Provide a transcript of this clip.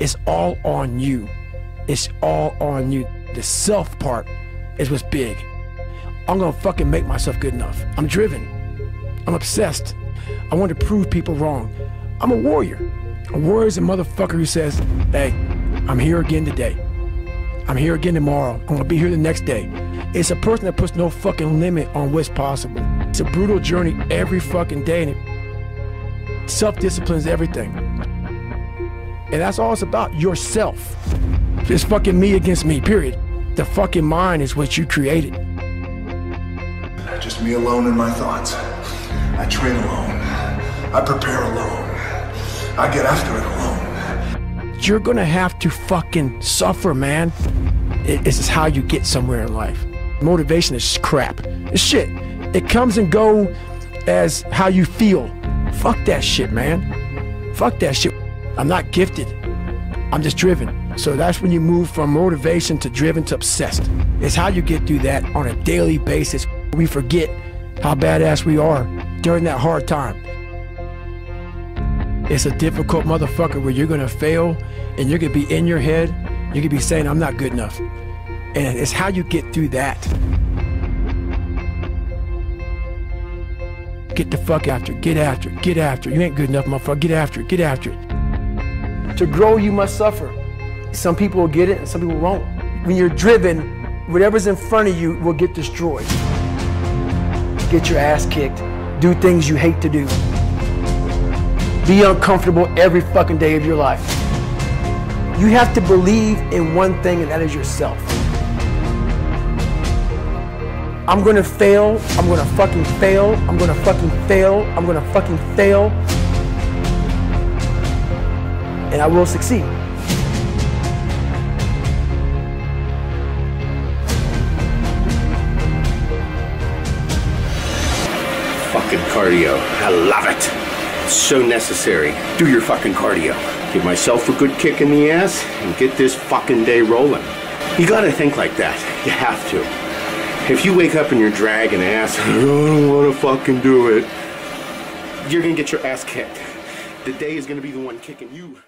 It's all on you. It's all on you. The self part is what's big. I'm gonna fucking make myself good enough. I'm driven. I'm obsessed. I want to prove people wrong. I'm a warrior. A warrior is a motherfucker who says, hey, I'm here again today. I'm here again tomorrow. I'm gonna be here the next day. It's a person that puts no fucking limit on what's possible. It's a brutal journey every fucking day, and self-discipline is everything. And that's all it's about, yourself. It's fucking me against me, period. The fucking mind is what you created. Just me alone in my thoughts. I train alone. I prepare alone. I get after it alone. You're gonna have to fucking suffer, man. This is how you get somewhere in life. Motivation is crap. It's shit. It comes and go as how you feel. Fuck that shit, man. Fuck that shit. I'm not gifted. I'm just driven. So that's when you move from motivation to driven to obsessed. It's how you get through that on a daily basis. We forget how badass we are during that hard time. It's a difficult motherfucker where you're gonna fail and you're gonna be in your head, you're gonna be saying, I'm not good enough. And it's how you get through that. Get the fuck after it, get after it, get after it. You ain't good enough, motherfucker. Get after it, get after it. To grow, you must suffer. Some people will get it and some people won't. When you're driven, whatever's in front of you will get destroyed. Get your ass kicked. Do things you hate to do. Be uncomfortable every fucking day of your life. You have to believe in one thing, and that is yourself. I'm gonna fail. I'm gonna fucking fail. I'm gonna fucking fail. I'm gonna fucking fail. And I will succeed. Fucking cardio. I love it. It's so necessary. Do your fucking cardio. Give myself a good kick in the ass and get this fucking day rolling. You gotta think like that. You have to. If you wake up and you're dragging ass, I don't wanna fucking do it, you're gonna get your ass kicked. The day is gonna be the one kicking you.